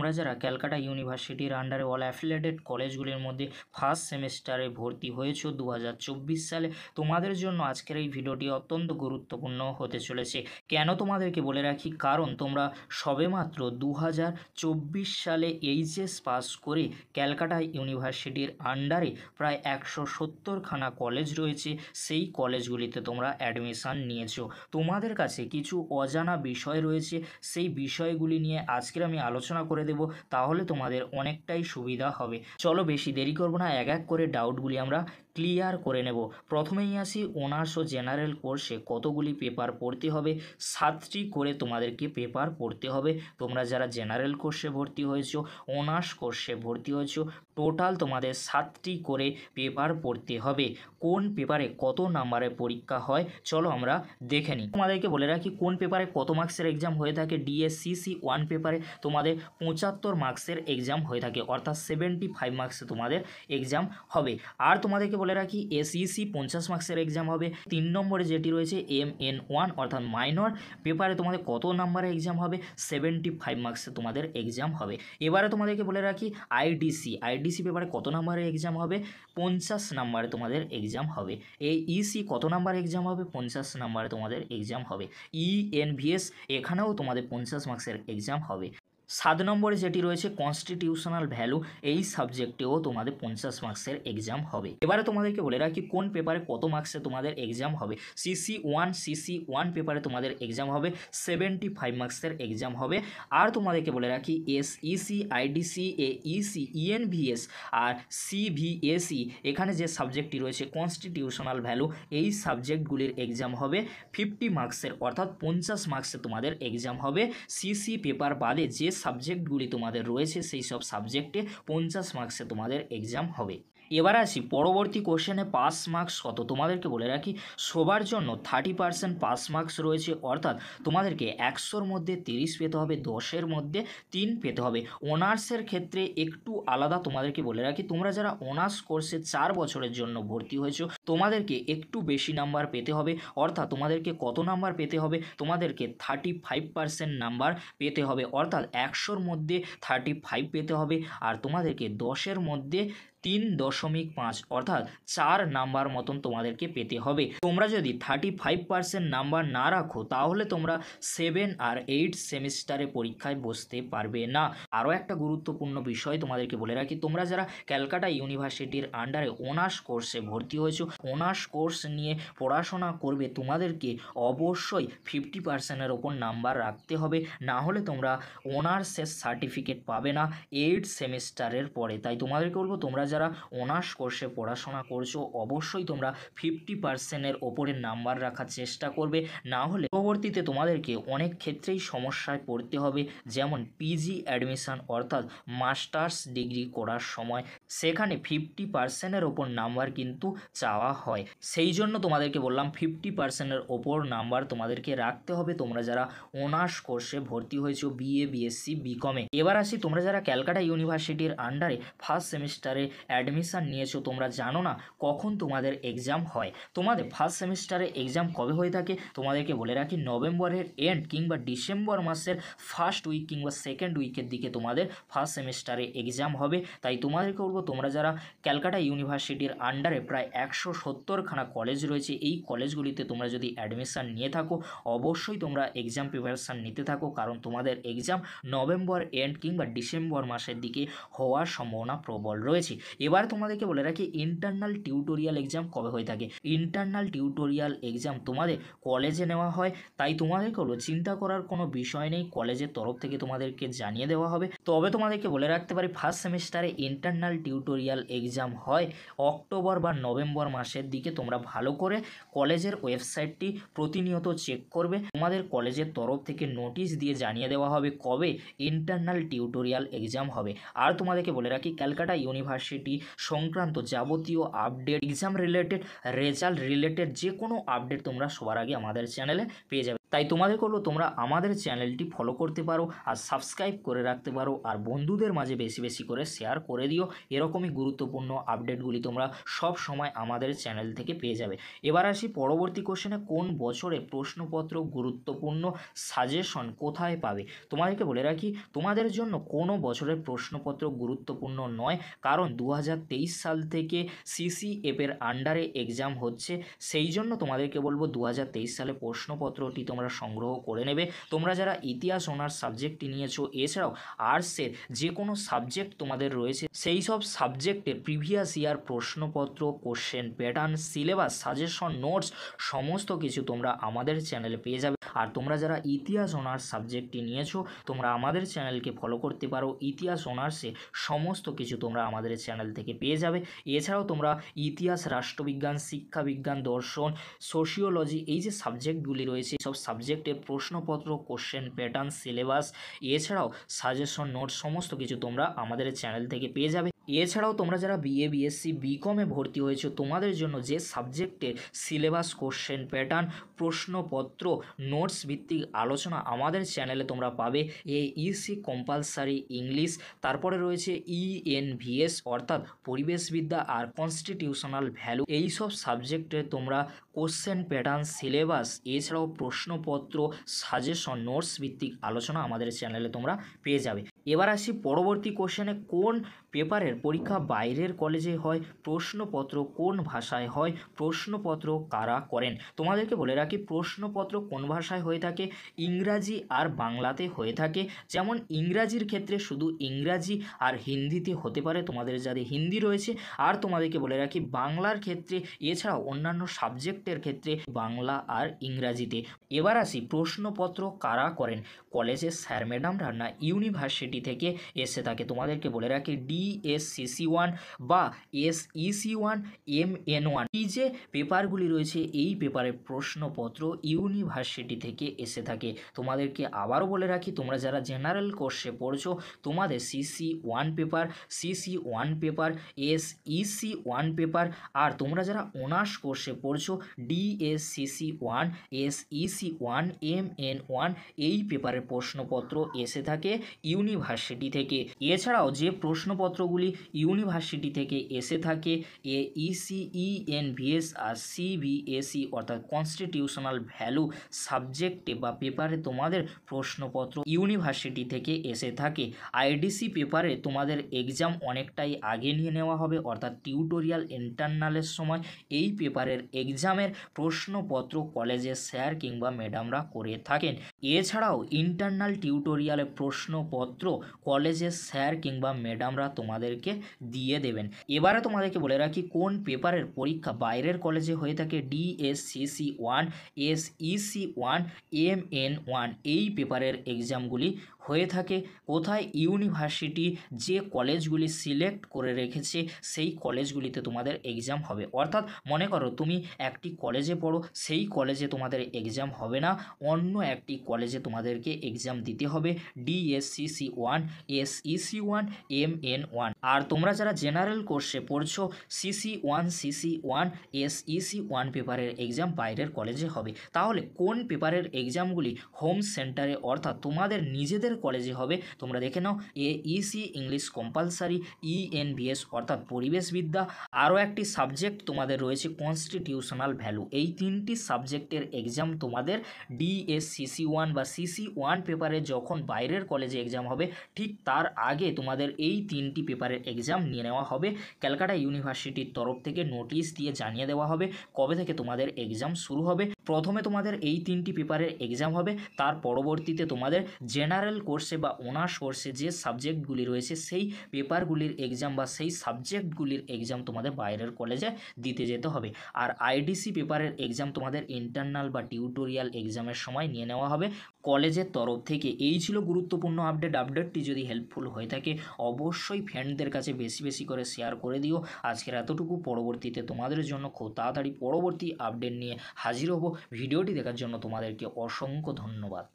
তোমরা যারা ক্যালকাটা ইউনিভার্সিটির আন্ডারে অল অ্যাফিলেটেড কলেজগুলির মধ্যে ফার্স্ট সেমিস্টারে ভর্তি হয়েছো দু সালে, তোমাদের জন্য আজকের এই ভিডিওটি অত্যন্ত গুরুত্বপূর্ণ হতে চলেছে। কেন তোমাদেরকে বলে রাখি? কারণ তোমরা সবেমাত্র দু হাজার চব্বিশ সালে এইচএস পাস করে ক্যালকাটা ইউনিভার্সিটির আন্ডারে প্রায় একশো সত্তরখানা কলেজ রয়েছে, সেই কলেজগুলিতে তোমরা অ্যাডমিশান নিয়েছো। তোমাদের কাছে কিছু অজানা বিষয় রয়েছে, সেই বিষয়গুলি নিয়ে আজকের আমি আলোচনা করে দেব, তাহলে তোমাদের অনেকটাই সুবিধা হবে। চলো বেশি দেরি করব না, এক এক করে ডাউটগুলি আমরা ক্লিয়ার করে নেব। প্রথমেই আসি অনার্স ও জেনারেল কোর্সে। কতগুলি পেপার পড়তে হবে? সাতটি করে তোমাদেরকে পেপার পড়তে হবে। তোমরা যারা জেনারেল কোর্সে ভর্তি হয়েছো, অনার্স কোর্সে ভর্তি হয়েছো টোটাল তোমাদের সাতটি করে পেপার পড়তে হবে। কোন পেপারে কত নাম্বারের পরীক্ষা হয়? চলো আমরা দেখে নিই। তোমাদেরকে বলে রাখি, কোন পেপারে কত মার্কসের এক্সাম হয়ে থাকে? ডিএসসিসি ওয়ান পেপারে তোমাদের পঁচাত্তর মার্কসের এক্সাম হয়ে থাকে। অর্থাৎ সেভেন্টি ফাইভ মার্কসে তোমাদের এক্সাম হবে। আর তোমাদেরকে বলে রাখি এসইসি পঞ্চাশ মার্কসের এক্সাম হবে। তিন নম্বরে যেটি রয়েছে এম এন ওয়ান অর্থাৎ মাইনর পেপারে তোমাদের কত নাম্বারে এক্সাম হবে? সেভেন্টি ফাইভ মার্কসে তোমাদের এক্সাম হবে। এবারে তোমাদেরকে বলে রাখি আইডিসি আইডিসি পেপারে কত নাম্বারে এক্সাম হবে? পঞ্চাশ নাম্বারে তোমাদের এক্সাম হবে। এই ইসি কত নাম্বার এক্সাম হবে? পঞ্চাশ নাম্বারে তোমাদের এক্সাম হবে। ইএনভিএস এখানেও তোমাদের পঞ্চাশ মার্কসের এক্সাম হবে। সাত নম্বরে যেটি রয়েছে কনস্টিটিউশনাল ভ্যালু এই সাবজেক্টেও তোমাদের পঞ্চাশ মার্কসের এক্সাম হবে। এবারে তোমাদেরকে বলে রাখি, কোন পেপারে কত মার্কসে তোমাদের এক্সাম হবে? সিসি ওয়ান সিসি ওয়ান পেপারে তোমাদের এক্সাম হবে সেভেন্টি ফাইভ মার্কসের এক্সাম হবে। আর তোমাদেরকে বলে রাখি S EC IDC A EC ENVS R CVSE এখানে যে সাবজেক্টটি রয়েছে কনস্টিটিউশনাল ভ্যালু এই সাবজেক্টগুলির এক্সাম হবে ফিফটি মার্কসের অর্থাৎ পঞ্চাশ মার্কসে তোমাদের এক্সাম হবে। সিসি পেপার বাদে যে সাবজেক্টগুলি তোমাদের রয়েছে সেই সব সাবজেক্টে পঞ্চাশ মার্কসে তোমাদের এক্সাম হবে। এবার আসি পরবর্তী কোশ্চেনে পাস মার্কস কত? তোমাদেরকে বলে রাখি সবার জন্য থার্টি পার্সেন্ট পাস মার্কস রয়েছে, অর্থাৎ তোমাদেরকে একশোর মধ্যে তিরিশ পেতে হবে, দশের মধ্যে তিন পেতে হবে। অনার্সের ক্ষেত্রে একটু আলাদা তোমাদেরকে বলে রাখি, তোমরা যারা অনার্স কোর্সে চার বছরের জন্য ভর্তি হয়েছো, তোমাদেরকে একটু বেশি নাম্বার পেতে হবে, অর্থাৎ তোমাদেরকে কত নাম্বার পেতে হবে? তোমাদেরকে থার্টি ফাইভ পার্সেন্ট নাম্বার পেতে হবে, অর্থাৎ একশোর মধ্যে থার্টি ফাইভ পেতে হবে, আর তোমাদেরকে দশের মধ্যে তিন দশমিক পাঁচ, অর্থাৎ চার নাম্বার মতন তোমাদেরকে পেতে হবে। তোমরা যদি থার্টি ফাইভ পার্সেন্ট নাম্বার না রাখো, তাহলে তোমরা সেভেন আর এইট সেমিস্টারে পরীক্ষায় বসতে পারবে না। আরও একটা গুরুত্বপূর্ণ বিষয় তোমাদেরকে বলে রাখি, তোমরা যারা ক্যালকাটা ইউনিভার্সিটির আন্ডারে অনার্স কোর্সে ভর্তি হয়েছো অনার্স কোর্স নিয়ে পড়াশোনা করবে, তোমাদেরকে অবশ্যই ফিফটি পার্সেন্টের ওপর নাম্বার রাখতে হবে। না হলে তোমরা অনার্সের সার্টিফিকেট পাবে না এইট সেমিস্টারের পরে। তাই তোমাদেরকে বলব, তোমরা যারা অনার্স কোর্সে পড়াশোনা করছ, অবশ্যই তোমরা ফিফটি পার্সেন্টের ওপরে নাম্বার রাখার চেষ্টা করবে। না হলে পরবর্তীতে তোমাদেরকে অনেক ক্ষেত্রেই সমস্যায় পড়তে হবে, যেমন পিজি অ্যাডমিশান অর্থাৎ মাস্টার্স ডিগ্রি করার সময়। সেখানে ফিফটি পার্সেন্টের ওপর নাম্বার কিন্তু চাওয়া হয়। সেই জন্য তোমাদেরকে বললাম ফিফটি পার্সেন্টের ওপর নাম্বার তোমাদেরকে রাখতে হবে। তোমরা যারা অনার্স কোর্সে ভর্তি হয়েছো বিএ বিএসসি বিকমে এবার আসি তোমরা যারা ক্যালকাটা ইউনিভার্সিটির আন্ডারে ফার্স্ট সেমিস্টারে অ্যাডমিশান নিয়েছো, তোমরা জানো না কখন তোমাদের এক্সাম হয়। তোমাদের ফার্স্ট সেমিস্টারে এক্সাম কবে হয়ে থাকে? তোমাদেরকে বলে রাখি, নভেম্বরের এন্ড কিংবা ডিসেম্বর মাসের ফার্স্ট উইক কিংবা সেকেন্ড উইকের দিকে তোমাদের ফার্স্ট সেমিস্টারে এক্সাম হবে। তাই তোমাদেরকে বলব, তোমরা যারা ক্যালকাটা ইউনিভার্সিটির আন্ডারে প্রায় একশো সত্তরখানা কলেজ রয়েছে, এই কলেজগুলিতে তোমরা যদি অ্যাডমিশান নিয়ে থাকো, অবশ্যই তোমরা এক্সাম প্রিপারেশান নিতে থাকো। কারণ তোমাদের এক্সাম নভেম্বর এন্ড কিংবা ডিসেম্বর মাসের দিকে হওয়ার সম্ভাবনা প্রবল রয়েছে। এবার তোমাদেরকে বলে রাখি ইন্টারনাল টিউটোরিয়াল এক্সাম কবে হয়ে থাকে? ইন্টারনাল টিউটোরিয়াল এক্সাম তোমাদের কলেজে নেওয়া হয়, তাই তোমাদেরকে হলো চিন্তা করার কোনো বিষয় নেই কলেজের তরফ থেকে তোমাদেরকে জানিয়ে দেওয়া হবে। তবে তোমাদেরকে বলে রাখতে পারি ফার্স্ট সেমিস্টারে ইন্টারনাল টিউটোরিয়াল এক্সাম হয়, অক্টোবর বা নভেম্বর মাসের দিকে তোমরা ভালো করে কলেজের ওয়েবসাইটটি প্রতিনিয়ত চেক করবে। তোমাদের কলেজের তরফ থেকে নোটিশ দিয়ে জানিয়ে দেওয়া হবে কবে ইন্টারনাল টিউটোরিয়াল এক্সাম হবে। আর তোমাদেরকে বলে রাখি, ক্যালকাটা ইউনিভার্সিটি সংক্রান্ত যাবতীয় update exam related result related যে কোনো আপডেট তোমরা সবার আগে আমাদের চ্যানেলে পেয়ে যাবে। তাই তোমাদের করল তোমরা আমাদের চ্যানেলটি ফলো করতে পারো আর সাবস্ক্রাইব করে রাখতে পারো আর বন্ধুদের মাঝে বেশি বেশি করে শেয়ার করে দিও। এরকমই গুরুত্বপূর্ণ আপডেটগুলি তোমরা সব সময় আমাদের চ্যানেল থেকে পেয়ে যাবে। এবার আসি পরবর্তী কোশ্চেনে কোন বছরে প্রশ্নপত্র গুরুত্বপূর্ণ সাজেশন কোথায় পাবে? তোমাদেরকে বলে রাখি, তোমাদের জন্য কোনো বছরের প্রশ্নপত্র গুরুত্বপূর্ণ নয়, কারণ দু হাজার তেইশ সাল থেকে সিসিএফের আন্ডারে এক্সাম হচ্ছে। সেই জন্য তোমাদেরকে বলব দু হাজার তেইশ সালে প্রশ্নপত্রটি তোমরা সংগ্রহ করে নেবে। তোমরা যারা ইতিহাস অনার্স সাবজেক্টটি নিয়েছো, এছাড়াও আর্টসের যে কোনো সাবজেক্ট তোমাদের রয়েছে, সেই সব সাবজেক্টের প্রিভিয়াস ইয়ার প্রশ্নপত্র question pattern syllabus suggestion notes সমস্ত কিছু তোমরা আমাদের চ্যানেলে পেয়ে যাবে। আর তোমরা যারা ইতিহাস অনার্স সাবজেক্টটি নিয়েছো, তোমরা আমাদের চ্যানেলকে ফলো করতে পারো। ইতিহাস অনার্সে সমস্ত কিছু তোমরা আমাদের চ্যানেল থেকে পেয়ে যাবে। এছাড়াও তোমরা ইতিহাস, রাষ্ট্রবিজ্ঞান, শিক্ষাবিজ্ঞান, দর্শন সোশিওলজি এই যে সাবজেক্টগুলি রয়েছে, সব সাবজেক্টের প্রশ্নপত্র কোশ্চেন প্যাটার্ন সিলেবাস এছাড়াও সাজেশন নোট সমস্ত কিছু তোমরা আমাদের চ্যানেল থেকে পেয়ে যাবে। এছাড়াও তোমরা যারা বিএ বিএসসি বিকমে ভর্তি হয়েছো, তোমাদের জন্য যে সাবজেক্টের সিলেবাস কোশ্চেন প্যাটার্ন প্রশ্নপত্র নোটস ভিত্তিক আলোচনা আমাদের চ্যানেলে তোমরা পাবে এ ইসি কম্পালসারি ইংলিশ তারপরে রয়েছে ইএনভিএস অর্থাৎ পরিবেশবিদ্যা আর কনস্টিটিউশনাল ভ্যালু এই সব সাবজেক্টে তোমরা কোশ্চেন প্যাটার্ন সিলেবাস এছাড়াও প্রশ্নপত্র সাজেশন নোটস ভিত্তিক আলোচনা আমাদের চ্যানেলে তোমরা পেয়ে যাবে। এবার আসি পরবর্তী কোশ্চেনে কোন পেপারের পরীক্ষা বাইরের কলেজে হয়? প্রশ্নপত্র কোন ভাষায় হয়? প্রশ্নপত্র কারা করেন? তোমাদেরকে বলে রাখি, প্রশ্নপত্র কোন ভাষায় হয়ে থাকে? ইংরাজি আর বাংলাতে হয়ে থাকে। যেমন ইংরাজির ক্ষেত্রে শুধু ইংরাজি আর হিন্দিতে হতে পারে, তোমাদের যাদের হিন্দি রয়েছে। আর তোমাদেরকে বলে রাখি, বাংলার ক্ষেত্রে, এছাড়াও অন্যান্য সাবজেক্টের ক্ষেত্রে বাংলা আর ইংরাজিতে। এবার আসি, প্রশ্নপত্র কারা করেন? কলেজের স্যার ম্যাডামরা না ইউনিভার্সিটি থেকে এসে থাকে তোমাদেরকে বলে রাখি ডিএসসিসি ওয়ান বা SEC one M N one এই যে পেপারগুলি রয়েছে, এই পেপারের প্রশ্নপত্র ইউনিভার্সিটি থেকে এসে থাকে। তোমাদেরকে আবারও বলে রাখি, তোমরা যারা জেনারেল কোর্সে পড়ছো, তোমাদের CC one paper CC one paper SEC one paper, আর তোমরা যারা অনার্স কোর্সে পড়ছো DSCC one SEC one M N one এই পেপারের প্রশ্নপত্র এসে থাকে ইউনিভার্সিটি থেকে। এছাড়াও যে প্রশ্নপত্রগুলি ইউনিভার্সিটি থেকে এসে থাকে, এ ইসি ইএনভিএস আর সিবিএসই অর্থাৎ কনস্টিটিউশনাল ভ্যালু সাবজেক্টে বা পেপারে তোমাদের প্রশ্নপত্র ইউনিভার্সিটি থেকে এসে থাকে। আইডিসি পেপারে তোমাদের এক্সাম অনেকটাই আগে নিয়ে নেওয়া হবে, অর্থাৎ টিউটোরিয়াল ইন্টারনালের সময়। এই পেপারের এক্সামের প্রশ্নপত্র কলেজের স্যার কিংবা ম্যাডামরা করে থাকেন। এছাড়াও ইন্টারনাল টিউটোরিয়ালের প্রশ্নপত্র কলেজের স্যার কিংবা ম্যাডামরা তোমাদেরকে দিয়ে দেবেন। এবারে তোমাদেরকে বলে রাখি, কোন পেপারের পরীক্ষা বাইরের কলেজে হয়ে থাকে? DSCC one SEC one M N one এই পেপারের এক্সামগুলি হয়ে থাকে। কোথায় ইউনিভার্সিটি যে কলেজগুলি সিলেক্ট করে রেখেছে, সেই কলেজগুলিতে তোমাদের এক্সাম হবে। অর্থাৎ মনে করো তুমি একটি কলেজে পড়ো, সেই কলেজে তোমাদের এক্সাম হবে না। অন্য একটি কলেজে তোমাদেরকে এক্সাম দিতে হবে। DSCC one SEC one M N one আর তোমরা যারা জেনারেল কোর্সে পড়ছো CC one CC one SEC one পেপারের এক্সাম বাইরের কলেজে হবে। তাহলে কোন পেপারের এক্সামগুলি হোম সেন্টারে অর্থাৎ তোমাদের নিজেদের কলেজে হবে। তোমরা দেখে নাও A EC English compulsory ENVS অর্থাৎ পরিবেশবিদ্যা আরও একটি সাবজেক্ট তোমাদের রয়েছে কনস্টিটিউশনাল ভ্যালু এই তিনটি সাবজেক্টের এক্সাম তোমাদের ডিএসসিসি ওয়ান বা সিসি ওয়ান পেপারে যখন বাইরের কলেজে এক্সাম হবে, ঠিক তার আগে তোমাদের এই তিনটি পেপারের এক্সাম নিয়ে নেওয়া হবে। ক্যালকাটা ইউনিভার্সিটির তরফ থেকে নোটিশ দিয়ে জানিয়ে দেওয়া হবে কবে থেকে তোমাদের এক্সাম শুরু হবে। প্রথমে তোমাদের এই তিনটি পেপারের এক্সাম হবে, তার পরবর্তীতে তোমাদের জেনারেল কোর্সে বা অনার্স কোর্সে যে সাবজেক্টগুলি রয়েছে, সেই পেপারগুলির এক্সাম বা সেই সাবজেক্টগুলির এক্সাম তোমাদের বাইরের কলেজে দিতে যেতে হবে। আর আইডিসি পেপারের এক্সাম তোমাদের ইন্টারনাল বা টিউটোরিয়াল এক্সামের সময় নিয়ে নেওয়া হবে। কলেজের তরফ থেকে এই ছিল গুরুত্বপূর্ণ আপডেট আপডেটটি যদি হেল্পফুল হয়ে থাকে, অবশ্যই ফ্রেন্ডদের কাছে বেশি বেশি করে শেয়ার করে দিও। আজকের এতটুকু। পরবর্তীতে তোমাদের জন্য খুব তাড়াতাড়ি পরবর্তী আপডেট নিয়ে হাজির হব। ভিডিওটি দেখার জন্য তোমাদেরকে অসংখ্য ধন্যবাদ।